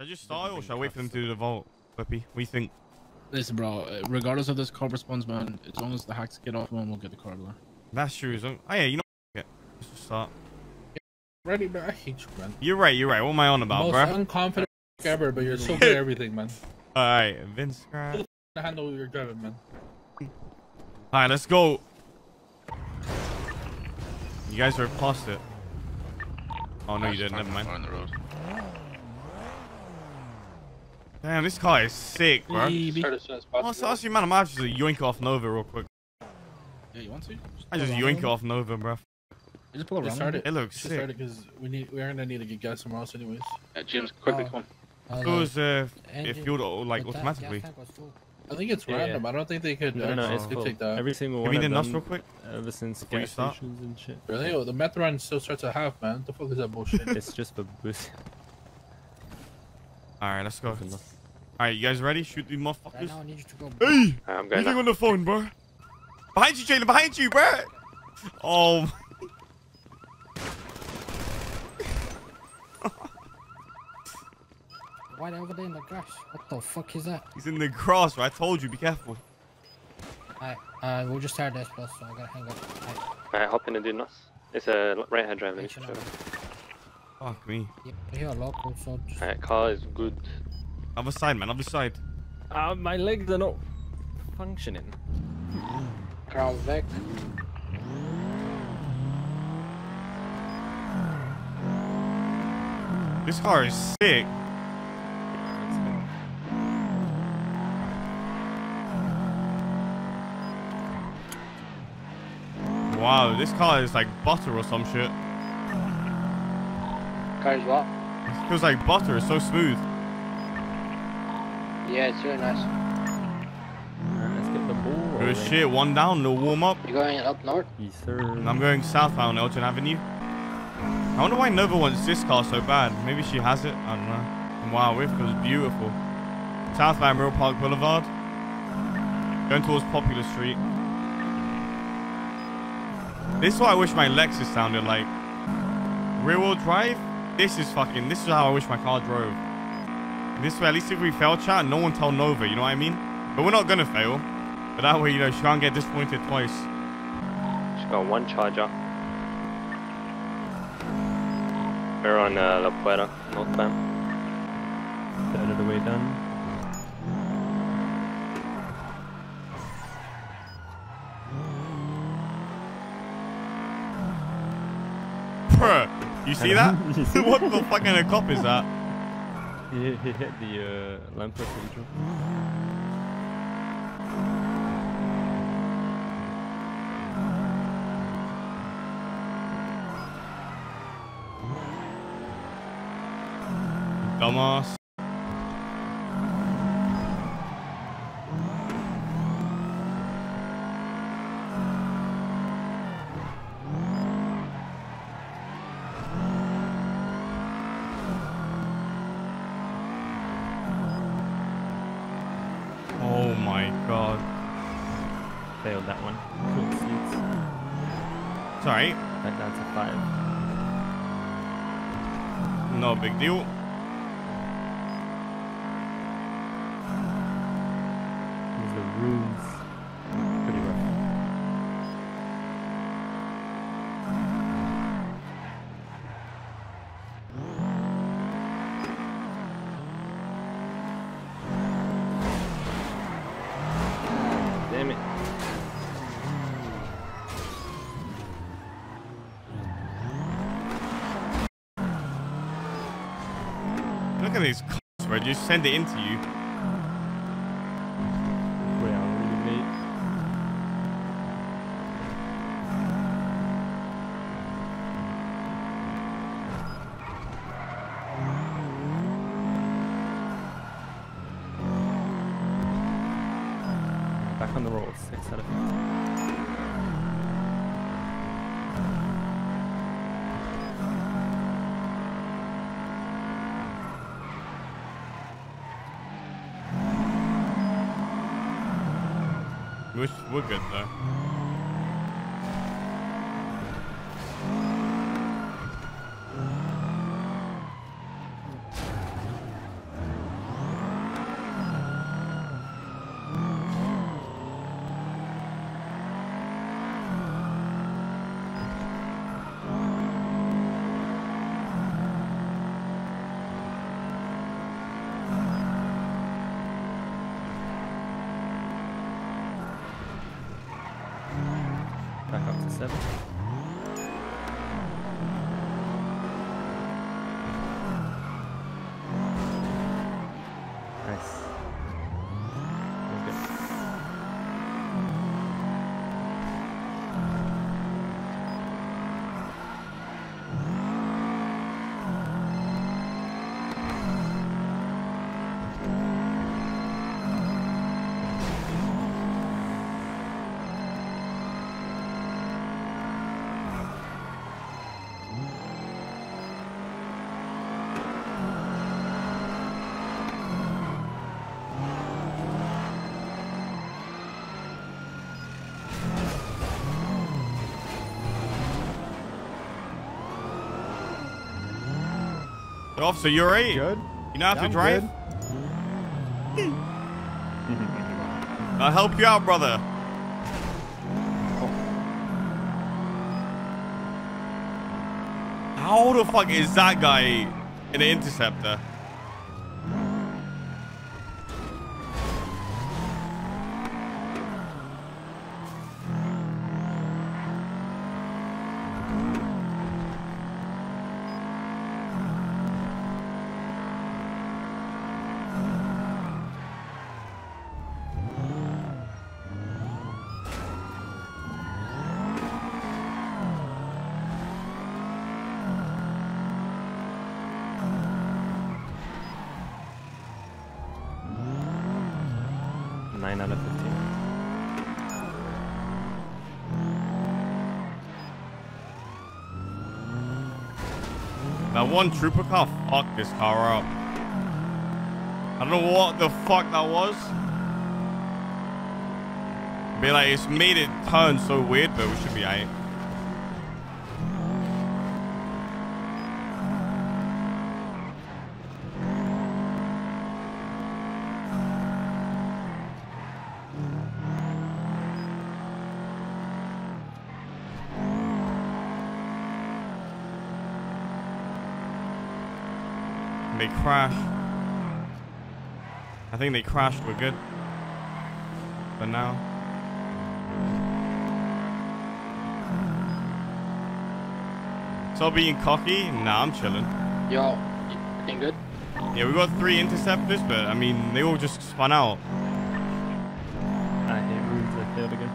Should I just start or should I wait for them to do the vault? Whippy, what do you think? Listen, bro. uh, Regardless of this car response, man, as long as the hacks get off, man, we'll get the car door. That's true. as long- Oh yeah, you know. Okay, let's just start. Ready, bro? I hate you, man. You're right. You're right. What am I on about, bro? Most bro? unconfident ever, but you're so good at everything, man. All right, Vince. All The handle you're driving, man. right, let's go. You guys are past it. Oh no, you didn't. Never mind. On the road. Damn, this car is sick, bro. Start as soon as Oh, ask you, man. I'm just yoink off Nova real quick. Yeah, you want to? I just yoink off Nova, bro. Just pull Just around. start it. It looks Just sick. start it because we need we're gonna need to get gas somewhere else, anyways. Yeah, James, quickly Oh. come on. Uh, It goes uh, it fueled au- like the automatically. gas tank was full. I think it's Yeah, yeah. random. I don't think they could No, no, uh, it's full. dictate that. Every single Give me the I've nuts done real quick. ever since Before you gas stations and shit. Really? Oh, the meth run still starts at half, man. The fuck is that bullshit? It's just for boost. All right, let's go. Nothing All else. right, you guys ready? Shoot these Right motherfuckers. now, I need you to go. Hey, I'm going anything on the phone, bro? Behind you, Jalen. Behind you, bro. Oh, Right over there in the grass. What the fuck is that? he's in the grass. Bro. I told you, be careful. Alright, uh, we'll just start this plus, so I gotta hang up. Alright, Alright, hop in and do nuts. It's a right hand drive. Fuck me. yeah, we're here local, so just. Alright, car is good. Other side, man. Other side. Ah, my legs are not functioning. Crown Vic. This car is sick. Wow, this car is like butter or some shit. Car's what? It feels like butter. It's so smooth. Yeah, it's really nice. Alright, let's get the ball Good shit. One down, no warm up. You going up north? Yes, sir. And I'm going southbound Elgin Avenue. I wonder why Nova wants this car so bad. Maybe she has it. I don't know. And wow, it feels beautiful. Southbound Mirror Park Boulevard. Going towards Popular Street. This is what I wish my Lexus sounded like. Rear wheel drive? This is fucking, this is how I wish my car drove. This way, at least if we fail chat, no one tell Nova, you know what I mean? But we're not gonna fail. But that way, you know, she can't get disappointed twice. She's got one charger. We're on uh, La Puerta, northbound. Third of the way done. Bruh, you see that? What the fuck kind of cop is that? He, he hit the uh, lamppost angel. Dumbass. Oh my god. Failed that one. Cool seats. It's alright. Back down to five. No big deal. There's the rooms. Pretty rough. Damn it. Look at these cars, bro. Just send it into you. We are really late. Back on the roll, six out of 15. We're, good though. seven. Nice. That was good. Officer, you're right. Good. You know how to I'm drive? I'll help you out, brother. How the fuck is that guy in an interceptor? Nine out of fifteen. That one trooper car fucked this car up. I don't know what the fuck that was. Be like, it's made it turn so weird, but we should be aight. They crashed. I think they crashed. We're good. For now. So being cocky? Nah, I'm chilling. Yo, everything good? Yeah, we got three interceptors, but I mean, they all just spun out. I hate rules that failed again.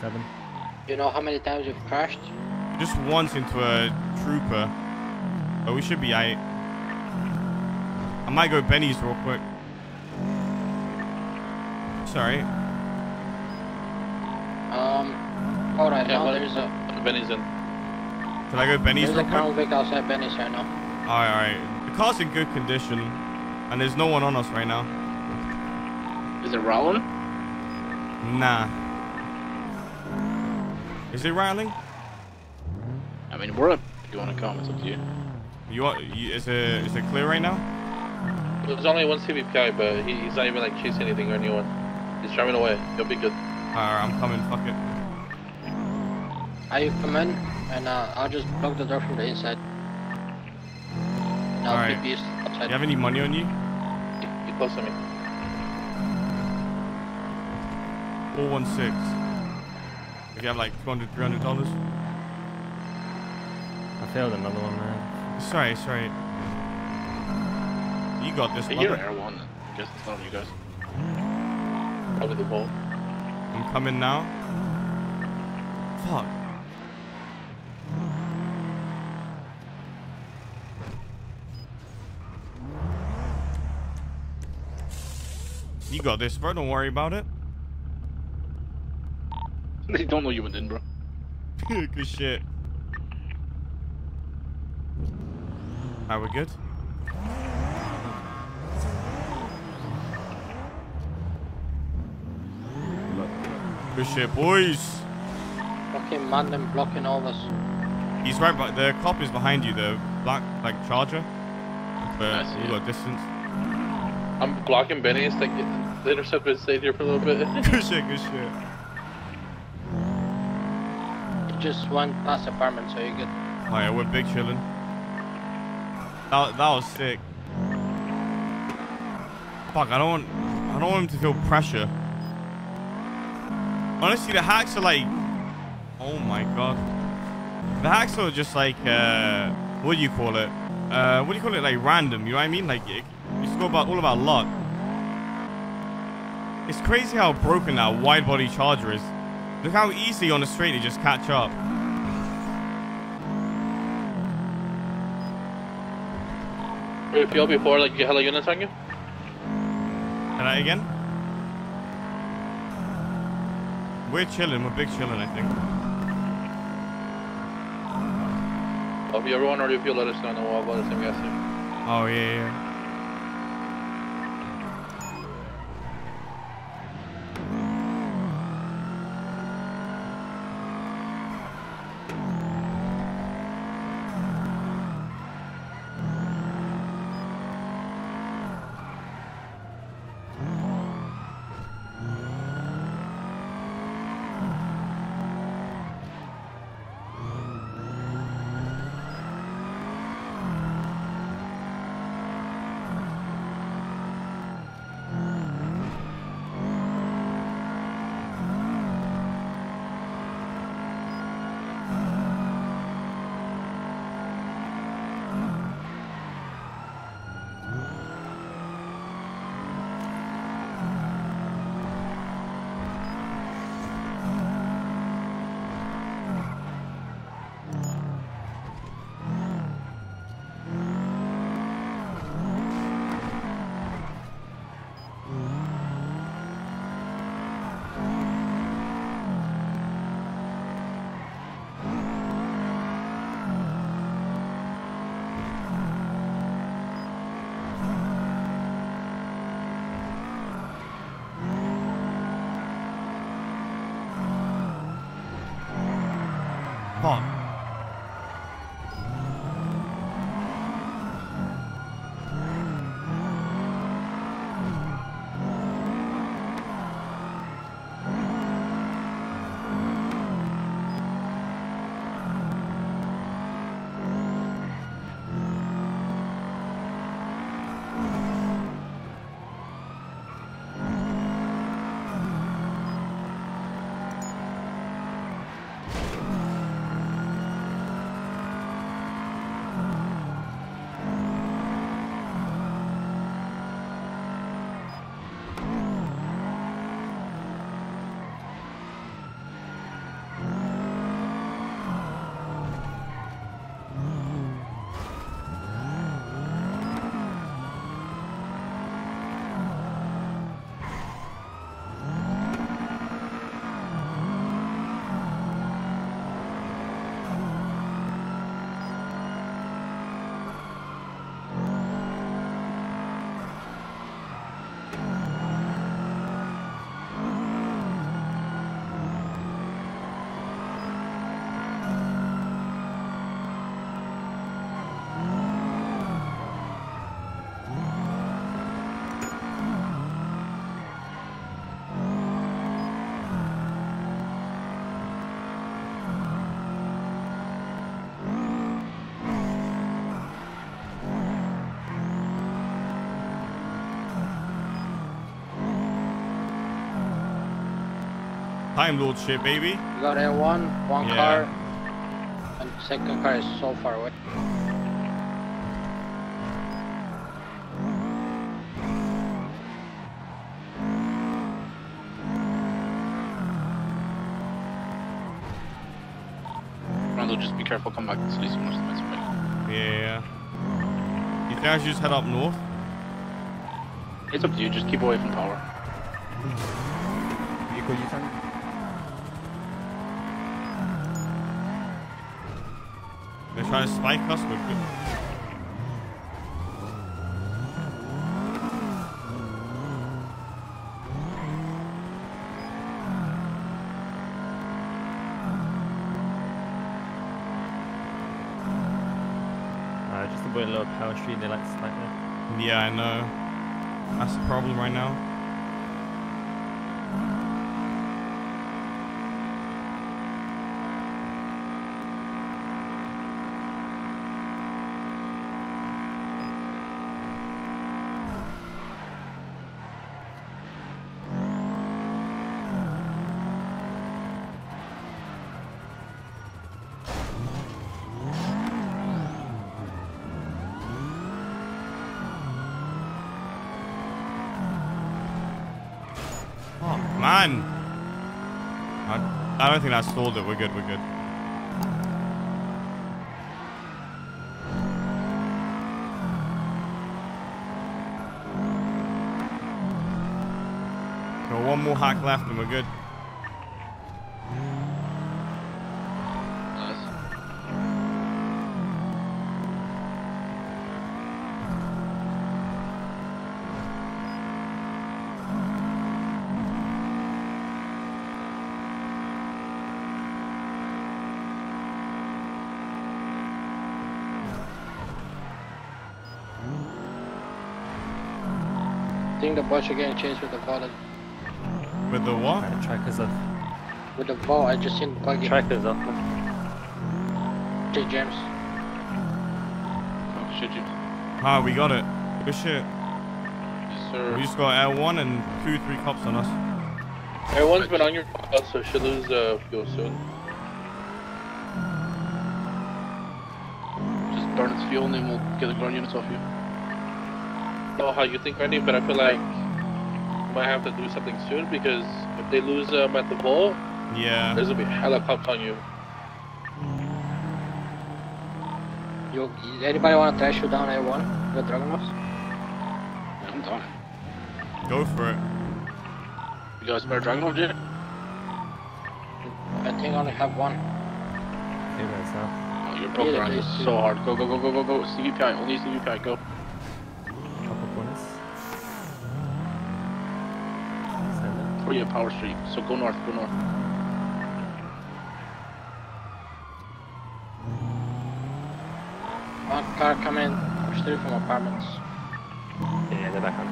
Seven. You know how many times we've crashed? Just once into a trooper. But we should be eight. I might go Benny's real quick. Sorry. Um, alright, Yeah, well, there's a, Benny's in. Can I go Benny's there's a real quick? Crown Vic outside Benny's right now. Alright, alright. The car's in good condition. And there's no one on us right now. Is it Rowan? Nah. Is it rattling? I mean, we're up. If you want to come, it's up to you. You, want- you is it is it clear right now? There's only one CVPI, but he, he's not even like chasing anything or anyone. He's driving away. He'll be good. Alright, I'm coming. Fuck it. Are you come in? And uh, I'll just block the door from the inside. And I'll Alright. keep you Do outside. you have any money on you? Get, get close to me. 416. If you have like 200 $300. I failed another one, man. Sorry, sorry. You got this, Hey, you're. Air One. I guess it's not you guys. Probably the ball. I'm coming now. Fuck. You got this, bro. Don't worry about it. They don't know you went in, bro. good shit. Are we good? Good shit, boys. Fucking man them blocking all this. He's right back. The cop is behind you, the black like charger. But I see we it. got distance. I'm blocking Benny's to get the intercept stayed here for a little bit. good shit, good shit. It just went past apartment, so you're good. Oh yeah, we're big chilling. That, that was sick. Fuck, I don't want, I don't want him to feel pressure. Honestly, the hacks are like Oh my god. The hacks are just like, uh, what do you call it? Uh, what do you call it? Like random, you know what I mean? Like, it, it's all about, all about luck. It's crazy how broken that wide body charger is. Look how easy on the straight they just catch up. Refuel before like you had like units on you? And that again? We're chilling, we're big chilling, I think. Oh, if you ever want to refuel, let us know then we'll have the same gas. Oh, yeah, yeah. Time Lord shit, baby. You got A1, one Yeah. car, and second car is so far away. Rondo, just be careful, come back so you see much the? Yeah. You think I should just head up north? It's up to you, just keep away from power. They're trying to spike us with Uh, just avoid a little power tree, they like slightly. Yeah, I know. That's the problem right now. Don't think that stalled it. We're good, we're good. Got one more hack left and we're good. Nice. I think the bots are getting chased with the vault. With the what? Alright, trackers off. With the vault, I just seen buggy. Trackers off. J James. Oh shit, James. Ah, we got it. Good shit. Yes, sir. We just got L1 and two, three cops on us. Everyone's been on your bus, so should lose uh, fuel soon. Just burn its fuel and then we'll get the ground units off you. I don't know how you think, Randy, but I feel like we might have to do something soon because if they lose um, at the ball, Yeah. there's gonna be hella cops on you. You, anybody want to trash you down A1 with Dragon I'm done. Go for it. You guys better Dragon Ball, I think I only have one. You guys now. Oh, you're broke Yeah, around they so hard. Go, go, go, go, go, go. CVPI, only CVPI, go. Send it. Or you Power Street. So go north, go north. Ah, ah, One car coming straight from apartments. Yeah, yeah, they're back on.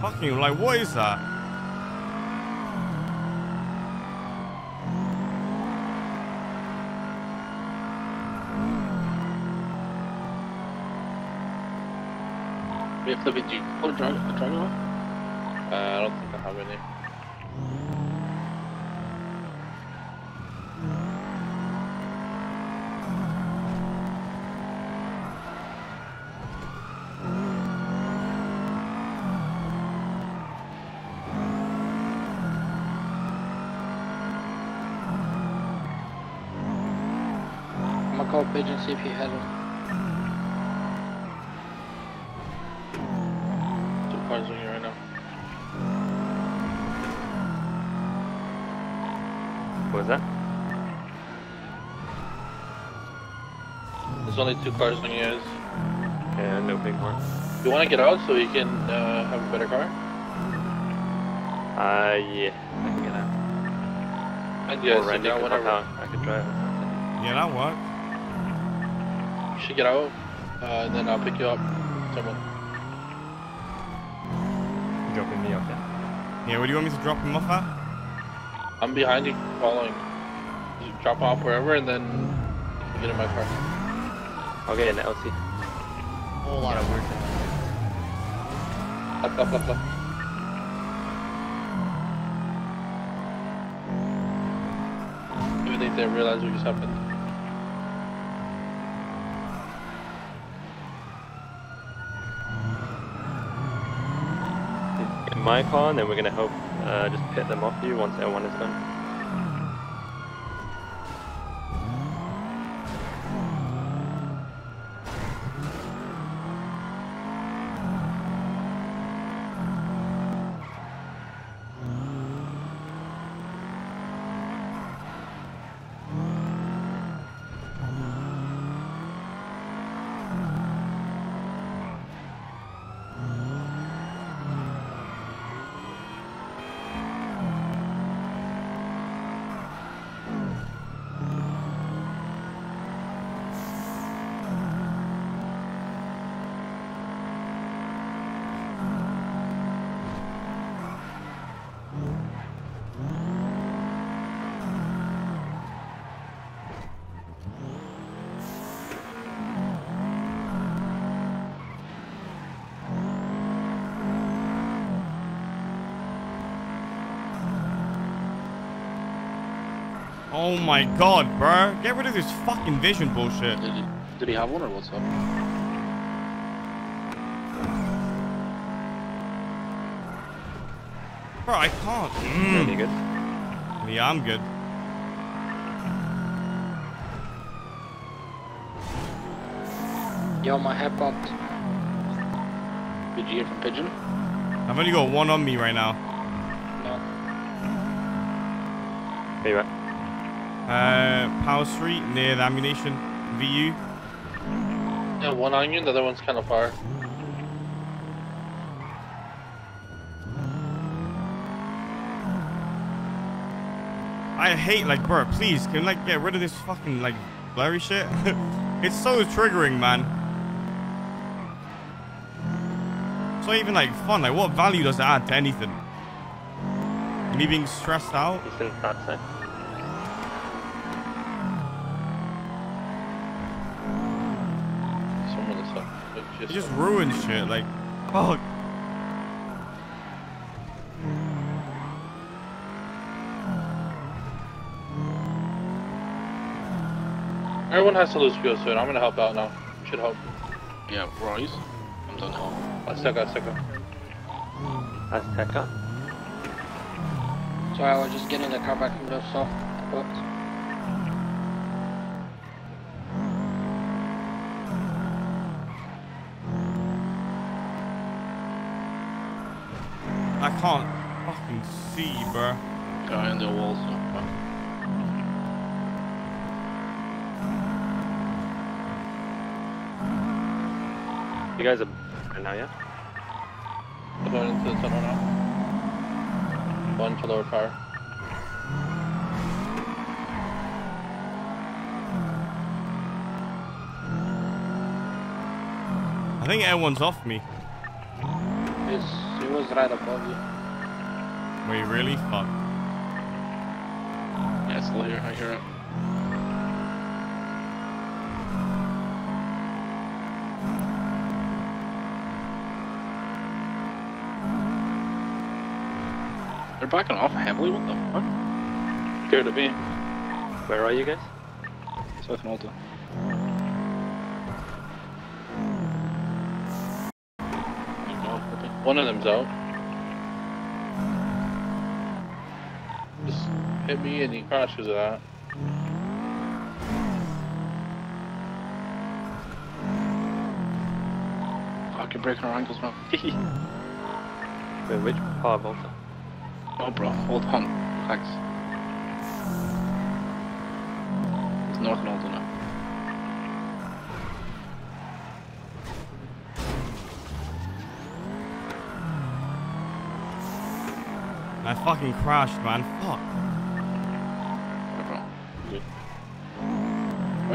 Fucking, like, what is that? We have to be deep. Oh, Dragon, a Dragon Ball? Uh, I don't think I have any. I'm gonna call Pigeon see if he has one. Two cars on you right now. What was that? There's only two cars on you guys. Yeah, no big one. You want to get out so you can uh, have a better car? Uh, yeah. I can get out. I yeah, or sit Randy down can hop whenever. out. I could drive. Yeah, that what? You should get out, uh, and then I'll pick you up. Someone. You dropping me off, yeah? Yeah, where do you want me to drop him off at? I'm behind you, following. Just drop off wherever, and then get in my car. I'll get an LC. Whole lot of work. Left, left, left, left. Maybe they didn't realize what just happened. In my car, and then we're gonna help uh, just pit them off you once L1 is done. Oh my god, bro. Get rid of this fucking vision bullshit. Did he, did he have one or what's up? Bro, I can't. Mm. good. Yeah, I'm good. Yo, my head popped. Did you hear from Pigeon? I've only got one on me right now. Uh, Power Street near the ammunition. VU. Yeah, one on you, the other one's kind of far. I hate like, bro. Please, can like get rid of this fucking like blurry shit. it's so triggering, man. It's not even like fun. Like, what value does it add to anything? Me being stressed out. He's in that side. Someone is up. It just ruins shit. Like, fuck. Everyone has to lose fuel soon. I'm gonna help out now. Should help. Yeah, Royce. I'm done now. Azteca, Azteca. Azteca. Sorry, I was just getting the car back from the soft box. I can't fucking see, bro. Guy in the walls. So. You guys are right now, yeah? I'm going into the tunnel now. One to lower car. I think everyone's off me. It's, it was right above you. Wait, really? Fuck. Yeah, it's here. I hear it. They're backing off heavily. What the fuck? Appear to be. Where are you guys? South Malta. One of them's out. Just hit me and he crashes with that. Fucking breaking our ankles, man. Wait, which part of Malta? oh, bro, hold on. Thanks. It's North Malta now. I fucking crashed, man. Fuck. Yeah, bro. Good.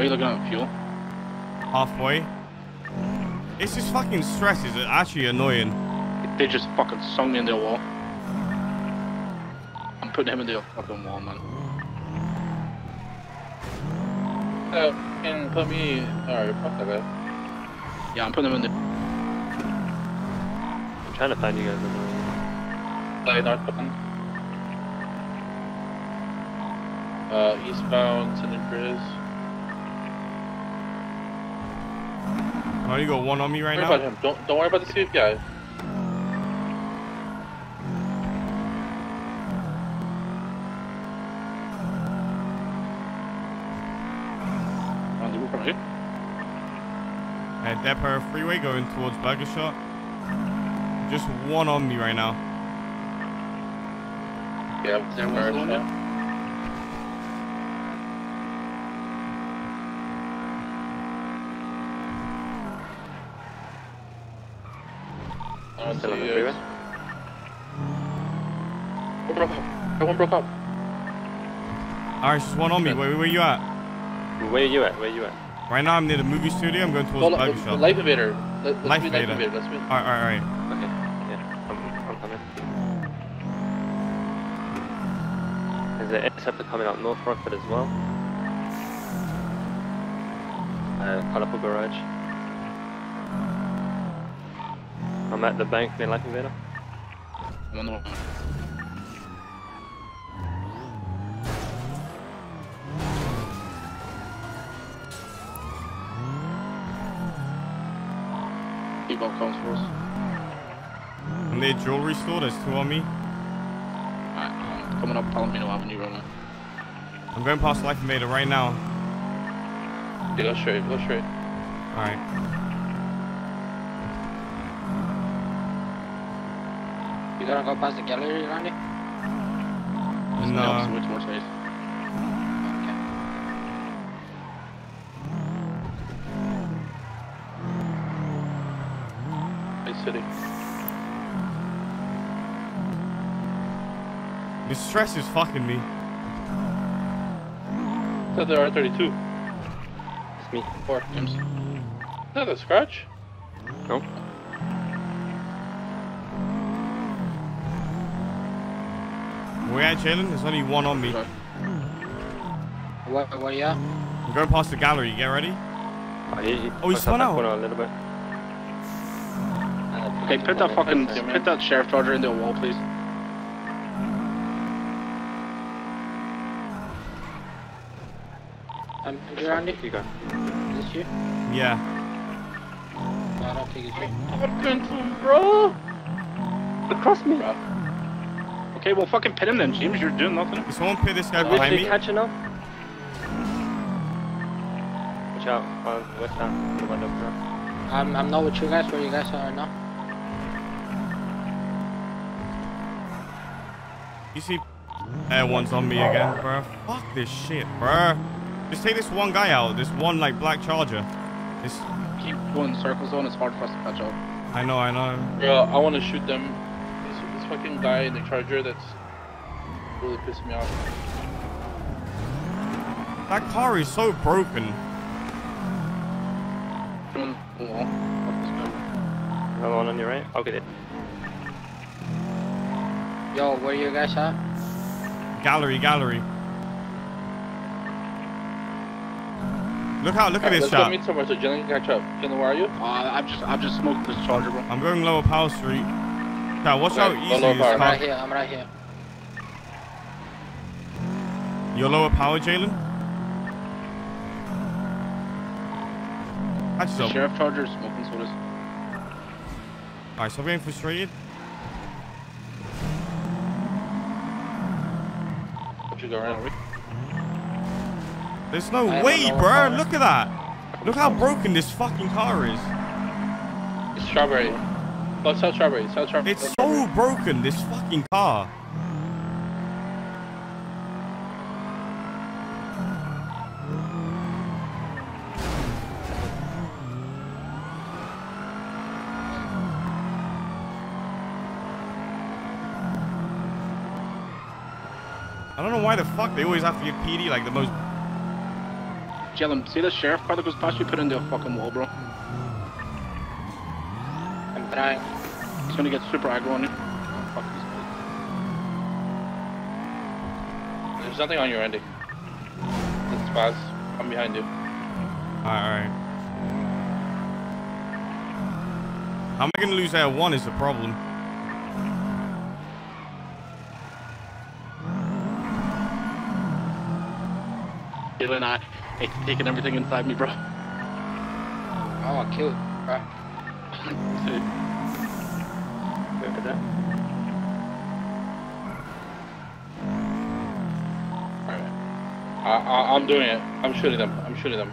Why are you looking at fuel? Halfway. It's just fucking stress. It's actually annoying. They just fucking sung me in their wall. I'm putting him in the fucking wall, man. Uh, can put me. Alright, fuck that guy. Yeah, I'm putting him in the. I'm trying to find you guys. in the- Play North button. Uh, eastbound San Andreas. I you got one on me right Don't worry now. about him. Don't don't worry about the Steve guy. On the roof right here. At Del Perro Freeway going towards Burger Shot. Just one on me right now. Yeah, There was Paris one now. I don't Still on the freeway? One broke up. Everyone broke up. Alright, just one on me. Where, where you at? Where are you at? Where are you at? Right now I'm near the movie studio. I'm going towards Hold Burger on, Shot. Life Invader. Let, let's Life be Life Invader. Evader. Let's. Alright, alright, alright. Okay. Yeah, I'm, I'm coming. There's an interceptor coming out North Rockford as well. Uh, colourful garage. I'm at the bank near Life Invader. I'm on the wall. Keep up comes for us. I'm near jewelry store. There's two on me. coming up Palomino Avenue right now. I'm going past Life Invader right now. You go straight, go straight. All right. You gonna go past the gallery, Randy? Just No. the opposite way towards Hayes. Okay. Nice city. This stress is fucking me. Is that the R32? It's me. Four, James. Is that a scratch? No? Where at, Jalen? There's only one on me. Sorry. Hmm. Where, where you at? I'm going past the gallery. Get ready. Oh, he, he, Oh, he pushed spun that out. a little bit. Okay, put that fucking, put that sheriff charger into a wall, please. I'm you, Randy? You go. Is this you? Yeah. No, I don't think it's you. Fucking bro! Across me. Okay, well fucking pit him then, James. You're doing nothing. Can someone pit this guy Which behind they me? catching up? Watch out. On west down. The window, bro. I'm, I'm not with you guys. Where you guys are right now? You see, Air One's on me again, bro. Fuck this shit, bro. Just take this one guy out. This one like black charger. This. Keep going in circles on. It's hard for us to catch up. I know, I know. Bro, I want to shoot them. This, this fucking guy in the charger that's really pissing me off. That car is so broken. Doing the wall. This. Another one on your right. I'll get it. Yo, where you guys at? Gallery, gallery. Look out! Look at Alright, this let's go meet somewhere so Jalen can catch up. Jalen, where are you? Uh, I've just, I've just smoked this charger, bro. I'm going lower power Street. Now watch Okay, how easy lower this power. I'm right here. I'm right here. You're lower power, Jalen. That's The sheriff charger is smoking sodas. Alright, so I'm getting frustrated. Let you go around. There's no I way, bro. power. Look at that. Look how broken this fucking car is. It's strawberry. Oh, South Strawberry. South Strawberry. It's so broken, this fucking car. I don't know why the fuck they always have to give PD like the most. Jalen, see the sheriff car that goes past you? Put it into a fucking wall, bro. I'm trying. He's gonna get super aggro on you. Oh, fuck this guy. There's nothing on you, Randy. It's Spaz. I'm behind you. Alright, alright. How am I gonna lose air one is the problem. Jalen, I hate taking everything inside me, bro. Oh, I killed. Bro. Look at that. Alright. I, I, I'm doing it. I'm shooting them. I'm shooting them.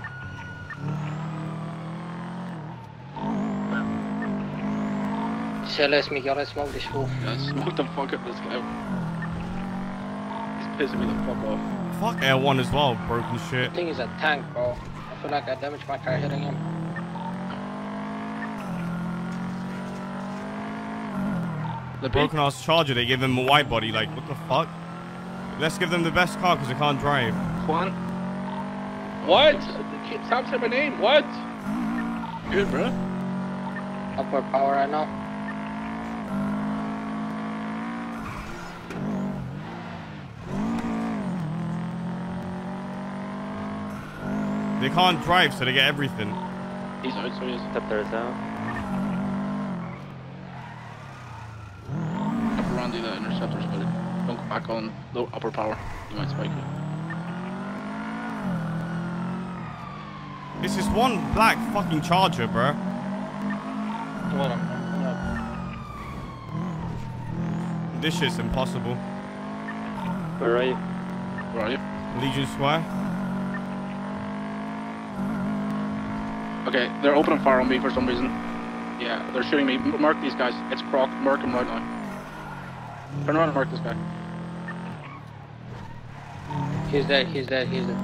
So let's me gotta smoke this fool. Yeah, smoke the fuck out of this guy. He's pissing me the fuck off. Fuck air one as well, broken shit. I think he's a tank, bro. I feel like I damaged my car hitting him. The Broken ass charger, they give them a wide body, like, what the fuck? Let's give them the best car because they can't drive. Juan. What? The kid- Stop saying my name. What? Good, bro. Upward power right now. They can't drive, so they get everything. He's out, so he is. Step there is out. Up around the interceptors, buddy. Don't go back on low upper power. You might spike it. This is one black fucking charger, bro. This shit's impossible. Where are you? Where are you? Legion Square. Okay, they're opening fire on me for some reason. Yeah, they're shooting me. Mark these guys. It's Croc. Mark him right now. Turn around and mark this guy. He's dead, he's dead, he's dead.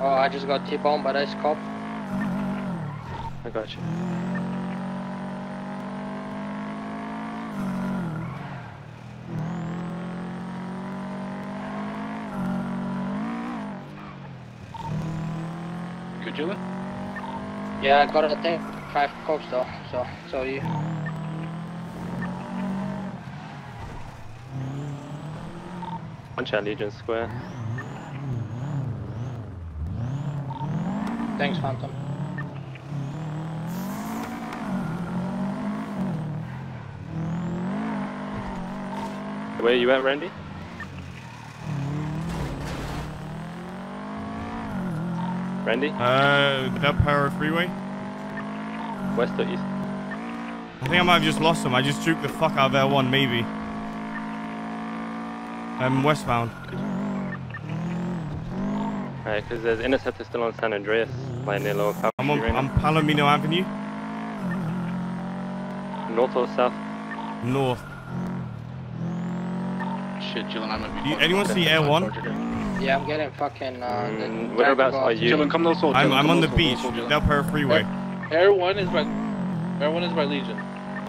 Oh, I just got T-boned by this cop. I got you. Good, Julian? Yeah, I got a thing. Five cops though, so, so you. Punch at Legion Square. Thanks, Phantom. Where you at, Randy? Randy? Uh, Del Perro Freeway. West or east? I think I might have just lost him. I just juked the fuck out of L1, maybe. I'm westbound. Alright, because there's Interceptor still on San Andreas, like near Lower Power I'm on. right I'm Palomino Avenue. North or south? north. Shit, Julian, I might be. You- anyone see Air One? Yeah, I'm getting fucking, uh, Mm, the whereabouts are you? Julian, come those I'm, I'm on the beach, Del Perro Freeway. Air one is by Air one is by Legion.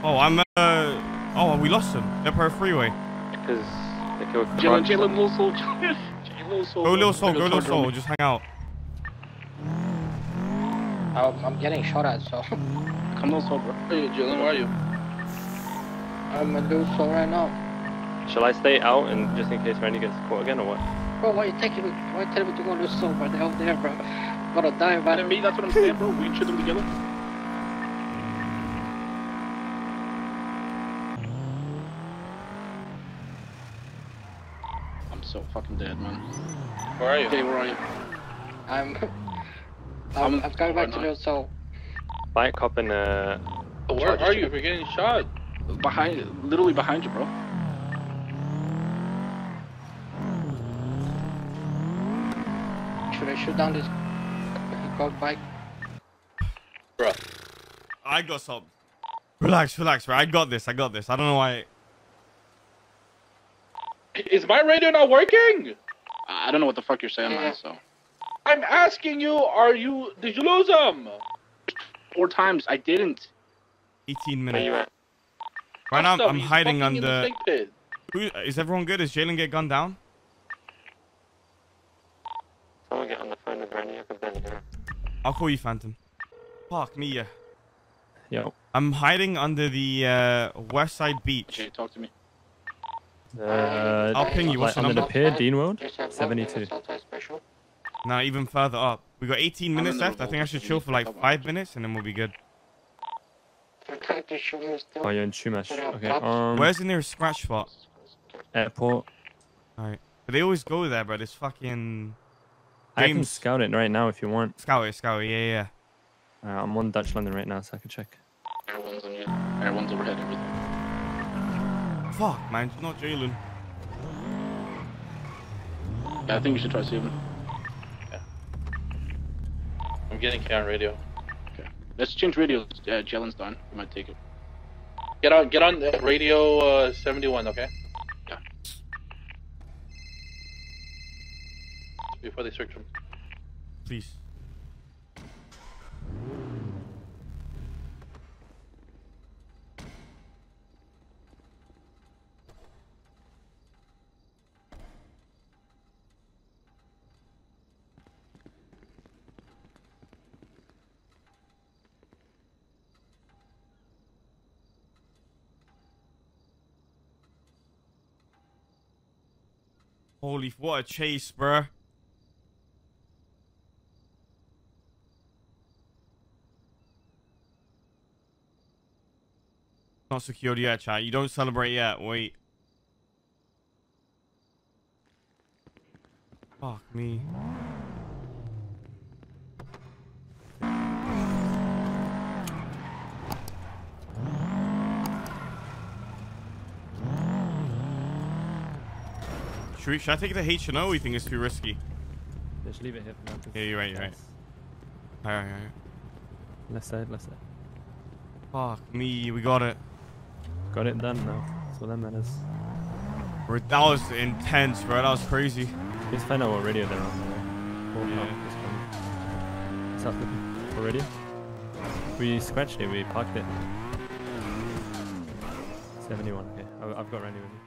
Oh, I'm. Uh, oh, we lost him. Del Perro Freeway. Because they killed Jalen, Jalen, little soul, Jalen. Jalen, little soul. Go little soul. Take Go a little soul. Just hang out. I'm, I'm getting shot at, so. Come little soul, bro. Hey, Jalen, where are you? I'm gonna do so right now. Shall I stay out and just in case Randy gets caught again or what? Bro, why are you taking me? Why are you telling me to go do so by the hell there, bro? Gotta die, And man. me, that's what I'm saying, bro. We can shoot them together. I'm so fucking dead, man. Where are you? Okay, where are you? I'm. I'm- I'm, I'm going back to I'm the so. Bike cop and uh, where are you? If you're getting shot. Behind, literally behind you, bro. Should I shoot down this cop bike? Bro. I got some. Relax, relax, bro. I got this. I got this. I don't know why. Is my radio not working? I I don't know what the fuck you're saying, man. So I'm asking you, are you did you lose them? four times, I didn't. 18 minutes. Right now, I'm, he's hiding fucking in the under. Who, is everyone good? Is Jalen get gunned down? Someone get on the phone with Randy. I can barely hear him. I'll call you, Phantom. Fuck me, yeah. Yo. I'm hiding under the uh, West Side Beach. Okay, talk to me. Uh, I'll ping you. What's like your number? the pier, Dean World, 72. working on something special. Now, even further up. We got 18 minutes left. I think I should chill for like five minutes and then we'll be good. You're trying to shoot me still. Oh, you're in Chumash. Okay. Um, Where's the nearest scratch spot? airport? Alright. But they always go there, bro. This fucking. I can scout it right now if you want. Scout it, scout it. Yeah, yeah. Uh, I'm on Dutch London right now, so I can check. Air one's on you. Air one's overhead, everything. Fuck, man. It's not Jalen. Yeah, I think you should try saving. I'm getting Karen radio. Okay. Let's change radios. Uh, Jalen's down. We might take it. Get on get on radio uh, 71, okay? Yeah. Before they search him. Please. Holy, what a chase, bruh. Not secured yet, chat. You don't celebrate yet. Wait. Fuck me. Should, we, should I take the H and O? You think it's too risky? Just leave it here for now. Yeah, you're right, you're right. that's- Alright, alright. Left side, left side. Fuck me, we got it. Got it done now. That's what that matters. Bro, That was intense, bro. That was crazy. Let's find out what radio they're on. Oh, Yeah. no, this one. What's up with For radio? We scratched it, we parked it. 71, okay. I've got Randy with me.